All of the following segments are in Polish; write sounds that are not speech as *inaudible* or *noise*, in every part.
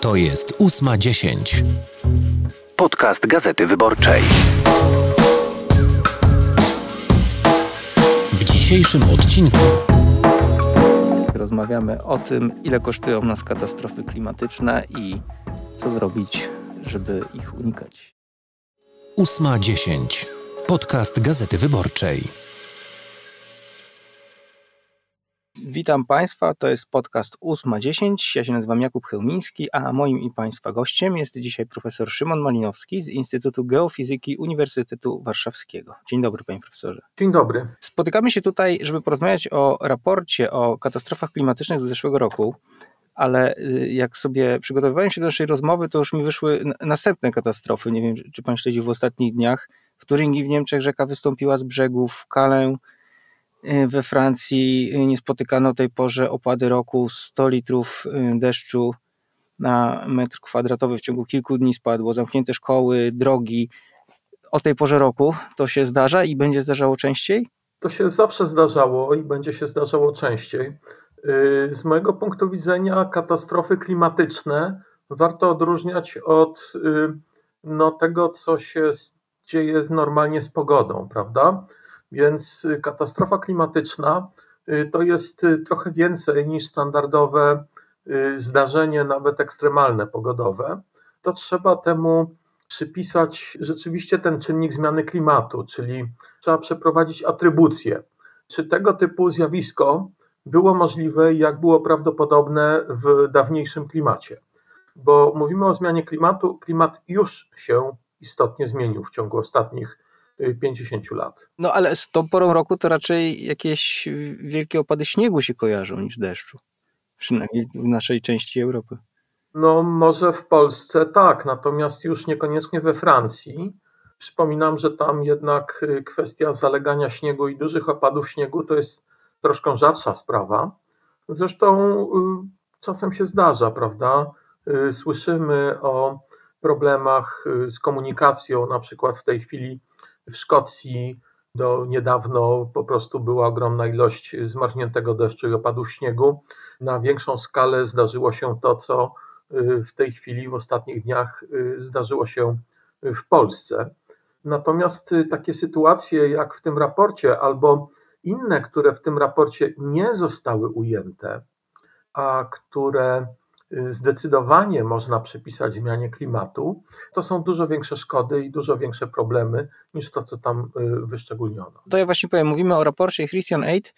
To jest ósma dziesięć. Podcast Gazety Wyborczej. W dzisiejszym odcinku rozmawiamy o tym, ile kosztują nas katastrofy klimatyczne i co zrobić, żeby ich unikać. ósma dziesięć. Podcast Gazety Wyborczej. Witam Państwa, to jest podcast 8.10. Ja się nazywam Jakub Chełmiński, a moim i Państwa gościem jest dzisiaj profesor Szymon Malinowski z Instytutu Geofizyki Uniwersytetu Warszawskiego. Dzień dobry, panie profesorze. Dzień dobry. Spotykamy się tutaj, żeby porozmawiać o raporcie o katastrofach klimatycznych z zeszłego roku, ale y, jak sobie przygotowywałem się do naszej rozmowy, to już mi wyszły następne katastrofy. Nie wiem, czy pan śledził w ostatnich dniach. W Turingii w Niemczech rzeka wystąpiła z brzegów, Y, we Francji y, nie spotykano tej porze opady roku 100 litrów y, deszczu na metr kwadratowy w ciągu kilku dni spadło, zamknięte szkoły, drogi. O tej porze roku to się zdarza i będzie zdarzało częściej? To się zawsze zdarzało i będzie się zdarzało częściej. Z mojego punktu widzenia katastrofy klimatyczne warto odróżniać od no, tego, co się dzieje normalnie z pogodą, prawda? Więc y, katastrofa klimatyczna y, to jest y, trochę więcej niż standardowe zdarzenie, nawet ekstremalne pogodowe. To trzeba temu przypisać rzeczywiście ten czynnik zmiany klimatu, czyli trzeba przeprowadzić atrybucję. Czy tego typu zjawisko było możliwe jak było prawdopodobne w dawniejszym klimacie? Bo mówimy o zmianie klimatu, klimat już się istotnie zmienił w ciągu ostatnich 50 lat. No ale z tą porą roku to raczej jakieś wielkie opady śniegu się kojarzą niż deszczu. Przynajmniej w naszej części Europy. No może w Polsce tak, natomiast już niekoniecznie we Francji. Przypominam, że tam jednak y, kwestia zalegania śniegu i dużych opadów śniegu to jest troszkę rzadsza sprawa. Zresztą y, czasem się zdarza, prawda? Y, słyszymy o problemach z komunikacją, na przykład w tej chwili w Szkocji do niedawno po prostu była ogromna ilość zmarzniętego deszczu i opadów śniegu. Na większą skalę zdarzyło się to, co y, w tej chwili, w ostatnich dniach y, zdarzyło się w Polsce. Natomiast y, takie sytuacje jak w tym raporcie, albo inne, które w tym raporcie nie zostały ujęte, a które zdecydowanie można przypisać zmianie klimatu, to są dużo większe szkody i dużo większe problemy niż to, co tam y, wyszczególniono. To ja właśnie powiem, mówimy o raporcie Christian Aid,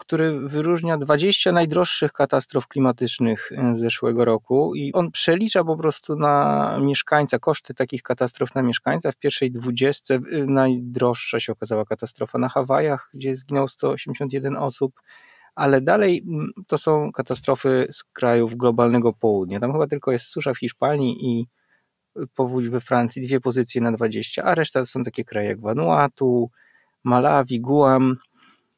który wyróżnia 20 najdroższych katastrof klimatycznych z zeszłego roku i on przelicza po prostu na mieszkańca koszty takich katastrof na mieszkańca. W pierwszej 20 y, najdroższa się okazała katastrofa na Hawajach, gdzie zginęło 181 osób ale dalej mm, to są katastrofy z krajów globalnego południa. Tam chyba tylko jest susza w Hiszpanii i powódź we Francji, dwie pozycje na 20, a reszta to są takie kraje jak Vanuatu, Malawi, Guam.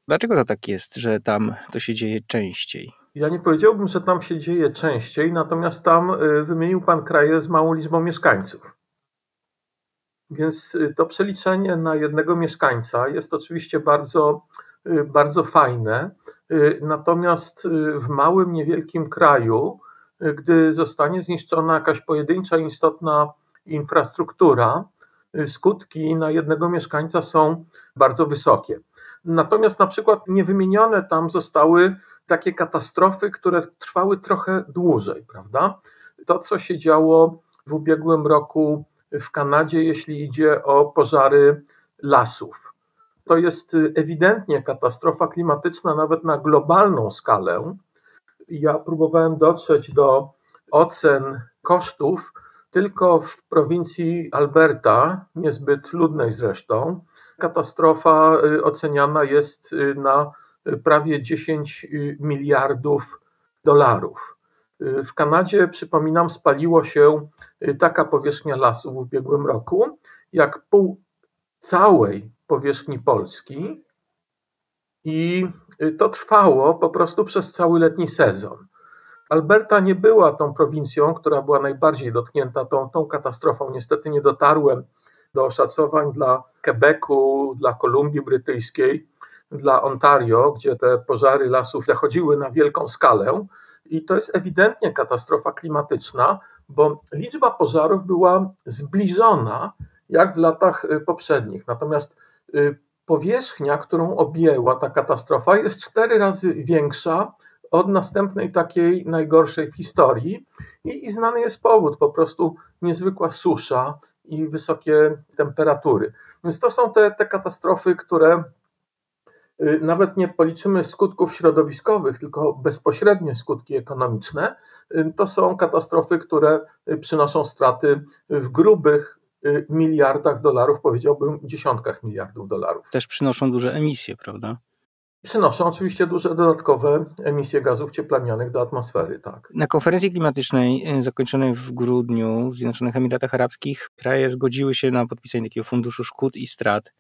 Dlaczego to tak jest, że tam to się dzieje częściej? Ja nie powiedziałbym, że tam się dzieje częściej, natomiast tam y, wymienił Pan kraje z małą liczbą mieszkańców. Więc y, to przeliczenie na jednego mieszkańca jest oczywiście bardzo, y, bardzo fajne, Y, natomiast y, w małym, niewielkim kraju, y, gdy zostanie zniszczona jakaś pojedyncza, istotna infrastruktura, skutki na jednego mieszkańca są bardzo wysokie. Natomiast na przykład niewymienione tam zostały takie katastrofy, które trwały trochę dłużej, prawda? To, co się działo w ubiegłym roku w Kanadzie, jeśli idzie o pożary lasów to jest y, ewidentnie katastrofa klimatyczna, nawet na globalną skalę. Ja próbowałem dotrzeć do ocen kosztów tylko w prowincji Alberta, niezbyt ludnej zresztą. Katastrofa y, oceniana jest y, na prawie 10 miliardów dolarów. W Kanadzie, przypominam, spaliło się taka powierzchnia lasu w ubiegłym roku, jak pół całej powierzchni Polski i to trwało po prostu przez cały letni sezon. Alberta nie była tą prowincją, która była najbardziej dotknięta tą, tą katastrofą. Niestety nie dotarłem do oszacowań dla Quebecu, dla Kolumbii Brytyjskiej, dla Ontario, gdzie te pożary lasów zachodziły na wielką skalę. I to jest ewidentnie katastrofa klimatyczna, bo liczba pożarów była zbliżona jak w latach poprzednich. Natomiast powierzchnia, którą objęła ta katastrofa, jest cztery razy większa od następnej takiej najgorszej w historii. I, I znany jest powód, po prostu niezwykła susza i wysokie temperatury. Więc to są te, te katastrofy, które y, nawet nie policzymy skutków środowiskowych, tylko bezpośrednie skutki ekonomiczne. Y, to są katastrofy, które y, przynoszą straty w grubych miliardach dolarów, powiedziałbym dziesiątkach miliardów dolarów. Też przynoszą duże emisje, prawda? Przynoszą oczywiście duże dodatkowe emisje gazów cieplarnianych do atmosfery, tak. Na konferencji klimatycznej zakończonej w grudniu w Zjednoczonych Emiratach Arabskich kraje zgodziły się na podpisanie takiego funduszu szkód i strat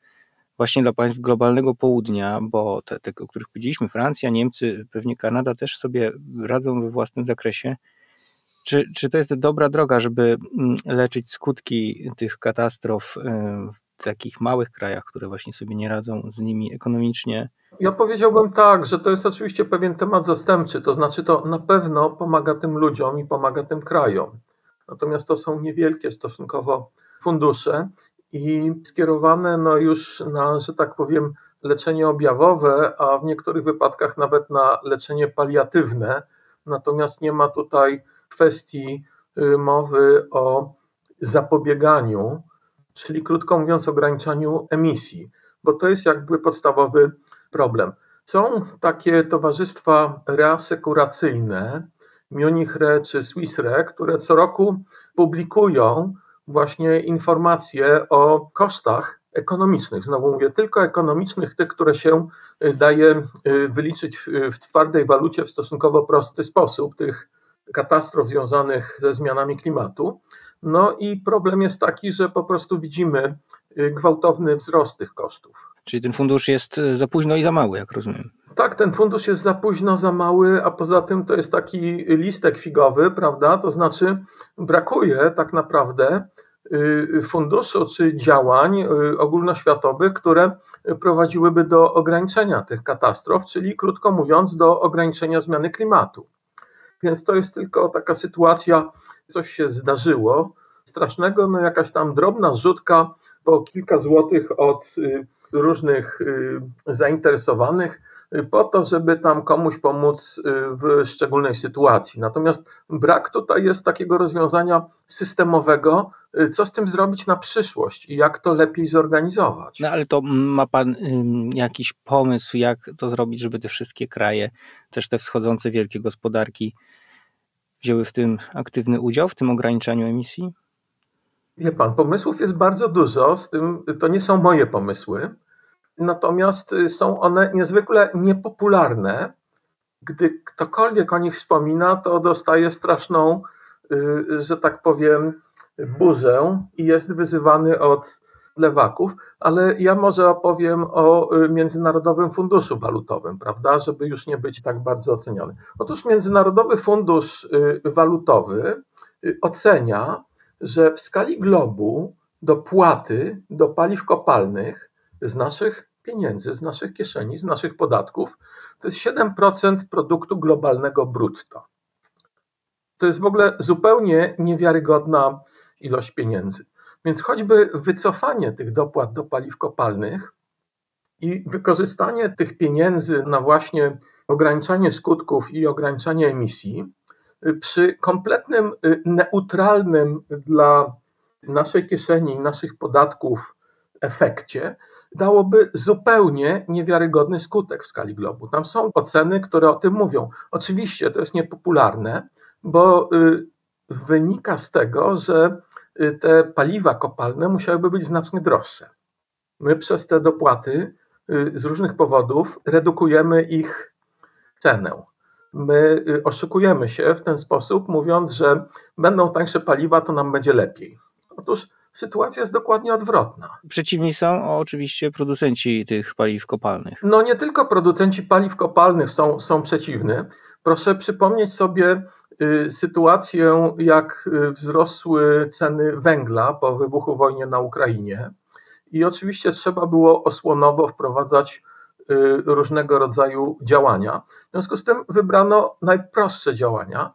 właśnie dla państw globalnego południa, bo te, te, o których powiedzieliśmy, Francja, Niemcy, pewnie Kanada też sobie radzą we własnym zakresie. Czy, czy to jest dobra droga, żeby mm, leczyć skutki tych katastrof w takich małych krajach, które właśnie sobie nie radzą z nimi ekonomicznie? Ja powiedziałbym tak, że to jest oczywiście pewien temat zastępczy, to znaczy to na pewno pomaga tym ludziom i pomaga tym krajom. Natomiast to są niewielkie stosunkowo fundusze i skierowane no już na, że tak powiem, leczenie objawowe, a w niektórych wypadkach nawet na leczenie paliatywne. Natomiast nie ma tutaj kwestii y, mowy o zapobieganiu, czyli krótko mówiąc, ograniczaniu emisji, bo to jest jakby podstawowy problem. Są takie towarzystwa reasekuracyjne, Munich Re czy Swiss Re, które co roku publikują właśnie informacje o kosztach ekonomicznych. Znowu mówię, tylko ekonomicznych, tych, które się y, daje y, wyliczyć w twardej walucie w stosunkowo prosty sposób, tych katastrof związanych ze zmianami klimatu. No i problem jest taki, że po prostu widzimy y, gwałtowny wzrost tych kosztów. Czyli ten fundusz jest za późno i za mały, jak rozumiem. Tak, ten fundusz jest za późno, za mały, a poza tym to jest taki listek figowy, prawda? To znaczy brakuje tak naprawdę y, funduszu czy działań y, ogólnoświatowych, które prowadziłyby do ograniczenia tych katastrof, czyli krótko mówiąc, do ograniczenia zmiany klimatu. Więc to jest tylko taka sytuacja, coś się zdarzyło strasznego, no jakaś tam drobna rzutka po kilka złotych od y, różnych zainteresowanych po to, żeby tam komuś pomóc y, w szczególnej sytuacji. Natomiast brak tutaj jest takiego rozwiązania systemowego, y, co z tym zrobić na przyszłość i jak to lepiej zorganizować. No ale to ma Pan jakiś pomysł, jak to zrobić, żeby te wszystkie kraje, też te wschodzące wielkie gospodarki, wzięły w tym aktywny udział, w tym ograniczaniu emisji? Wie Pan, pomysłów jest bardzo dużo, z tym to nie są moje pomysły natomiast y, są one niezwykle niepopularne. Gdy ktokolwiek o nich wspomina, to dostaje straszną, y, że tak powiem, burzę i jest wyzywany od lewaków, ale ja może opowiem o y, Międzynarodowym Funduszu Walutowym, prawda, żeby już nie być tak bardzo oceniony. Otóż Międzynarodowy Fundusz Walutowy ocenia, że w skali globu dopłaty do paliw kopalnych z naszych pieniędzy, z naszych kieszeni, z naszych podatków, to jest 7% produktu globalnego brutto. To jest w ogóle zupełnie niewiarygodna ilość pieniędzy. Więc choćby wycofanie tych dopłat do paliw kopalnych i wykorzystanie tych pieniędzy na właśnie ograniczanie skutków i ograniczanie emisji, przy kompletnym neutralnym dla naszej kieszeni i naszych podatków efekcie, dałoby zupełnie niewiarygodny skutek w skali globu. Tam są oceny, które o tym mówią. Oczywiście to jest niepopularne, bo y, wynika z tego, że y, te paliwa kopalne musiałyby być znacznie droższe. My przez te dopłaty y, z różnych powodów redukujemy ich cenę. My oszukujemy się w ten sposób, mówiąc, że będą tańsze paliwa, to nam będzie lepiej. Otóż sytuacja jest dokładnie odwrotna. Przeciwni są oczywiście producenci tych paliw kopalnych. No nie tylko producenci paliw kopalnych są, są przeciwni. Proszę przypomnieć sobie y, sytuację, jak y, wzrosły ceny węgla po wybuchu wojny na Ukrainie. I oczywiście trzeba było osłonowo wprowadzać y, różnego rodzaju działania. W związku z tym wybrano najprostsze działania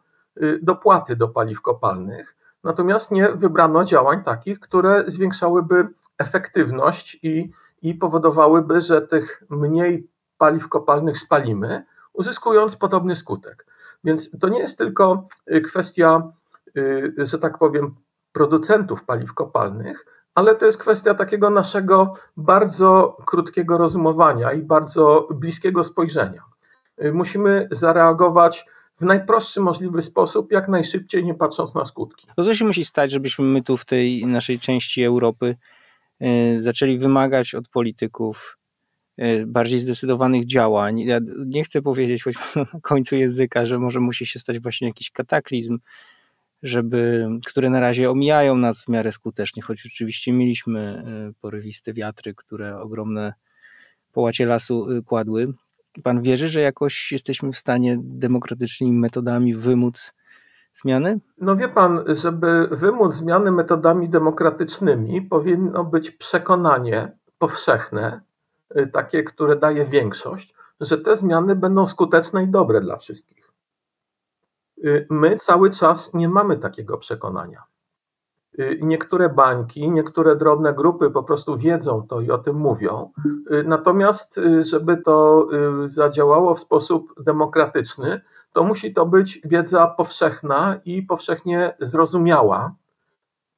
dopłaty do paliw kopalnych Natomiast nie wybrano działań takich, które zwiększałyby efektywność i, i powodowałyby, że tych mniej paliw kopalnych spalimy, uzyskując podobny skutek. Więc to nie jest tylko y, kwestia, y, że tak powiem, producentów paliw kopalnych, ale to jest kwestia takiego naszego bardzo krótkiego rozumowania i bardzo bliskiego spojrzenia. Y, musimy zareagować w najprostszy możliwy sposób, jak najszybciej, nie patrząc na skutki. To co się musi stać, żebyśmy my tu w tej naszej części Europy zaczęli wymagać od polityków E, bardziej zdecydowanych działań. Ja nie chcę powiedzieć choć *laughs* na końcu języka, że może musi się stać właśnie jakiś kataklizm, żeby, które na razie omijają nas w miarę skutecznie, choć oczywiście mieliśmy e, porywiste wiatry, które ogromne połacie lasu kładły. Pan wierzy, że jakoś jesteśmy w stanie demokratycznymi metodami wymóc zmiany? No wie pan, żeby wymóc zmiany metodami demokratycznymi, powinno być przekonanie powszechne, Y, takie, które daje większość, że te zmiany będą skuteczne i dobre dla wszystkich. Y, my cały czas nie mamy takiego przekonania. Y, niektóre bańki, niektóre drobne grupy po prostu wiedzą to i o tym mówią. Natomiast, żeby to zadziałało w sposób demokratyczny, to musi to być wiedza powszechna i powszechnie zrozumiała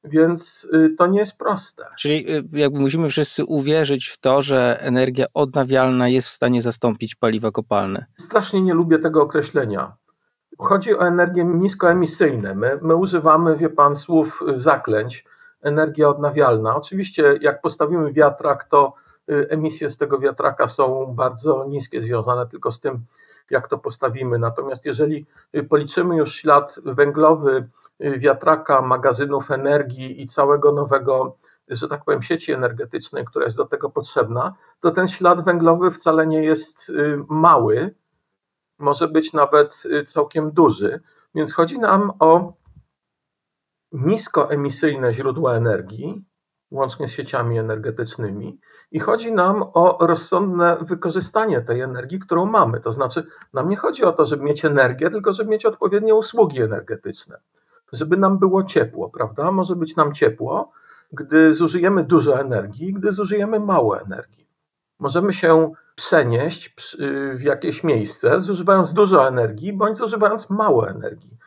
więc y, to nie jest proste. Czyli y, jakby musimy wszyscy uwierzyć w to, że energia odnawialna jest w stanie zastąpić paliwa kopalne. Strasznie nie lubię tego określenia. Chodzi o energię niskoemisyjne. My, my używamy, wie pan, słów y, zaklęć. Energia odnawialna. Oczywiście, jak postawimy wiatrak, to emisje z tego wiatraka są bardzo niskie, związane tylko z tym, jak to postawimy. Natomiast jeżeli policzymy już ślad węglowy wiatraka, magazynów energii i całego nowego, że tak powiem, sieci energetycznej, która jest do tego potrzebna, to ten ślad węglowy wcale nie jest y, mały, może być nawet y, całkiem duży. Więc chodzi nam o niskoemisyjne źródła energii, łącznie z sieciami energetycznymi, i chodzi nam o rozsądne wykorzystanie tej energii, którą mamy. To znaczy, nam nie chodzi o to, żeby mieć energię, tylko żeby mieć odpowiednie usługi energetyczne żeby nam było ciepło, prawda? Może być nam ciepło, gdy zużyjemy dużo energii, gdy zużyjemy mało energii. Możemy się przenieść w jakieś miejsce, zużywając dużo energii, bądź zużywając mało energii.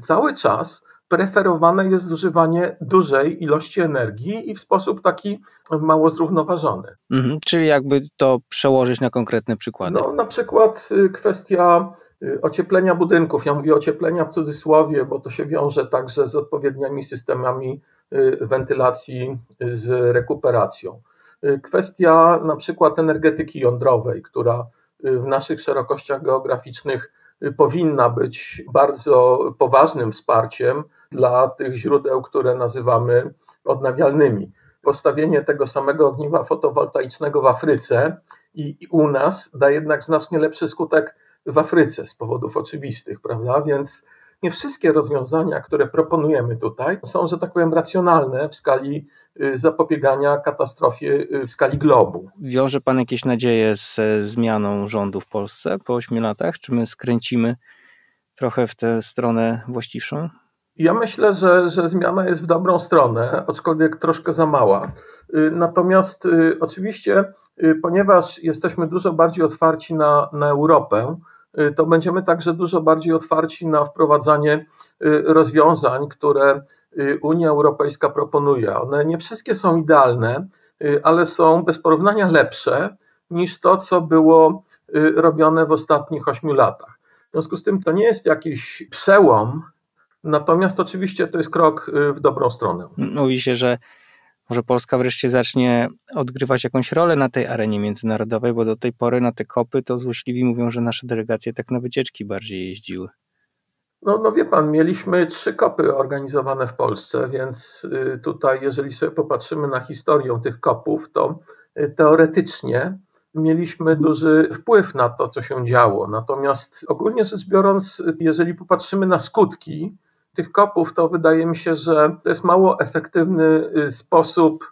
Cały czas preferowane jest zużywanie dużej ilości energii i w sposób taki mało zrównoważony. Mhm, czyli jakby to przełożyć na konkretne przykłady. No, na przykład y, kwestia Y, ocieplenia budynków. Ja mówię ocieplenia w cudzysłowie, bo to się wiąże także z odpowiednimi systemami y, wentylacji, z rekuperacją. Y, kwestia na przykład energetyki jądrowej, która w naszych szerokościach geograficznych powinna być bardzo poważnym wsparciem dla tych źródeł, które nazywamy odnawialnymi. Postawienie tego samego ogniwa fotowoltaicznego w Afryce i, u nas da jednak znacznie lepszy skutek w Afryce z powodów oczywistych, prawda? Więc nie wszystkie rozwiązania, które proponujemy tutaj, są, że tak powiem, racjonalne w skali y, zapobiegania katastrofie y, w skali globu. Wiąże Pan jakieś nadzieje ze zmianą rządu w Polsce po ośmiu latach? Czy my skręcimy trochę w tę stronę właściwszą? Ja myślę, że, że zmiana jest w dobrą stronę, aczkolwiek troszkę za mała. Y, natomiast oczywiście, ponieważ jesteśmy dużo bardziej otwarci na, na Europę, to będziemy także dużo bardziej otwarci na wprowadzanie y, rozwiązań, które y, Unia Europejska proponuje. One nie wszystkie są idealne, ale są bez porównania lepsze niż to, co było robione w ostatnich ośmiu latach. W związku z tym to nie jest jakiś przełom, natomiast oczywiście to jest krok w dobrą stronę. Mówi się, że może Polska wreszcie zacznie odgrywać jakąś rolę na tej arenie międzynarodowej, bo do tej pory na te kopy to złośliwi mówią, że nasze delegacje tak na wycieczki bardziej jeździły. No, no wie pan, mieliśmy trzy kopy organizowane w Polsce, więc y, tutaj, jeżeli sobie popatrzymy na historię tych kopów, to y, teoretycznie mieliśmy duży wpływ na to, co się działo. Natomiast ogólnie rzecz biorąc, jeżeli popatrzymy na skutki, tych kopów, to wydaje mi się, że to jest mało efektywny y, sposób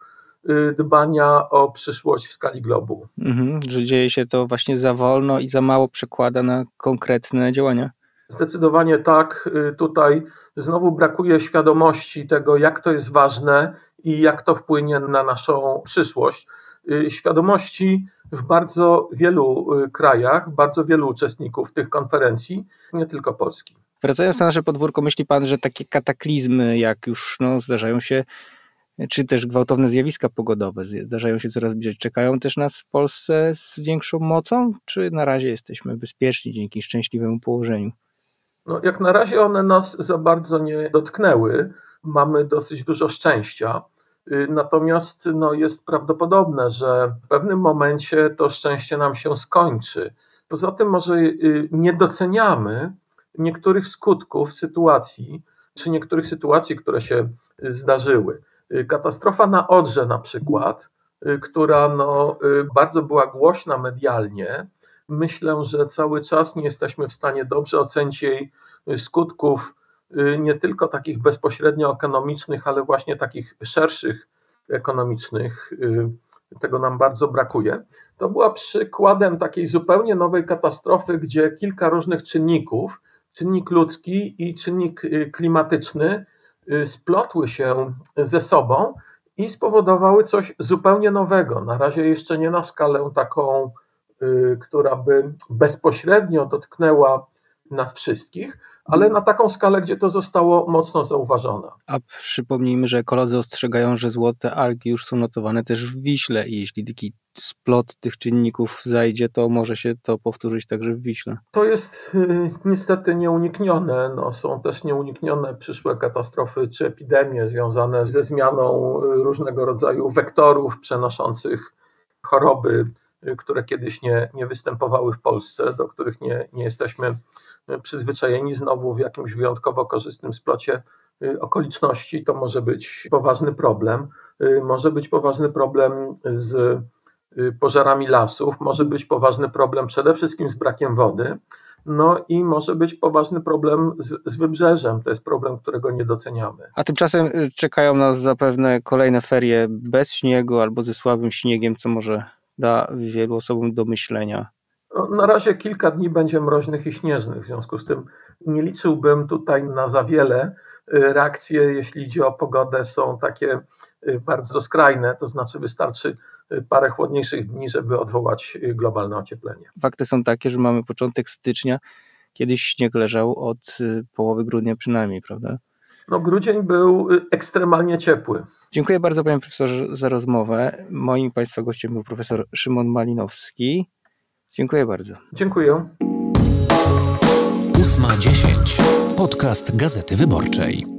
y, dbania o przyszłość w skali globu. Mhm, że dzieje się to właśnie za wolno i za mało przekłada na konkretne działania. Zdecydowanie tak. Y, tutaj znowu brakuje świadomości tego, jak to jest ważne i jak to wpłynie na naszą przyszłość. Świadomości w bardzo wielu krajach, bardzo wielu uczestników tych konferencji, nie tylko Polski. Wracając na nasze podwórko, myśli Pan, że takie kataklizmy, jak już no, zdarzają się, czy też gwałtowne zjawiska pogodowe zdarzają się coraz bliżej, czekają też nas w Polsce z większą mocą, czy na razie jesteśmy bezpieczni dzięki szczęśliwemu położeniu? No, jak na razie one nas za bardzo nie dotknęły. Mamy dosyć dużo szczęścia. Y, natomiast no, jest prawdopodobne, że w pewnym momencie to szczęście nam się skończy. Poza tym, może y, nie doceniamy niektórych skutków sytuacji, czy niektórych sytuacji, które się zdarzyły. Y, katastrofa na Odrze, na przykład, która no, bardzo była głośna medialnie. Myślę, że cały czas nie jesteśmy w stanie dobrze ocenić jej skutków Y, nie tylko takich bezpośrednio ekonomicznych, ale właśnie takich szerszych ekonomicznych. Y, tego nam bardzo brakuje. To była przykładem takiej zupełnie nowej katastrofy, gdzie kilka różnych czynników, czynnik ludzki i czynnik y, klimatyczny, splotły się ze sobą i spowodowały coś zupełnie nowego. Na razie jeszcze nie na skalę taką, która by bezpośrednio dotknęła nas wszystkich, ale na taką skalę, gdzie to zostało mocno zauważone. A przypomnijmy, że ekolodzy ostrzegają, że złote algi już są notowane też w Wiśle i jeśli taki splot tych czynników zajdzie, to może się to powtórzyć także w Wiśle. To jest y, niestety nieuniknione. No, są też nieuniknione przyszłe katastrofy czy epidemie związane ze zmianą y, różnego rodzaju wektorów przenoszących choroby, y, które kiedyś nie, nie występowały w Polsce, do których nie, nie jesteśmy przyzwyczajeni znowu w jakimś wyjątkowo korzystnym splocie okoliczności, to może być poważny problem. Może być poważny problem z pożarami lasów, może być poważny problem przede wszystkim z brakiem wody. No i może być poważny problem z, z, wybrzeżem. To jest problem, którego nie doceniamy. A tymczasem czekają nas zapewne kolejne ferie bez śniegu albo ze słabym śniegiem, co może da wielu osobom do myślenia. No, na razie kilka dni będzie mroźnych i śnieżnych, w związku z tym nie liczyłbym tutaj na za wiele. Y, reakcje, jeśli idzie o pogodę, są takie y, bardzo skrajne, to znaczy wystarczy y, parę chłodniejszych dni, żeby odwołać globalne ocieplenie. Fakty są takie, że mamy początek stycznia, kiedyś śnieg leżał od połowy grudnia przynajmniej, prawda? No, grudzień był ekstremalnie ciepły. Dziękuję bardzo panie profesorze za rozmowę. Moim państwa gościem był profesor Szymon Malinowski. Dziękuję bardzo. Dziękuję. 8.10. Podcast Gazety Wyborczej.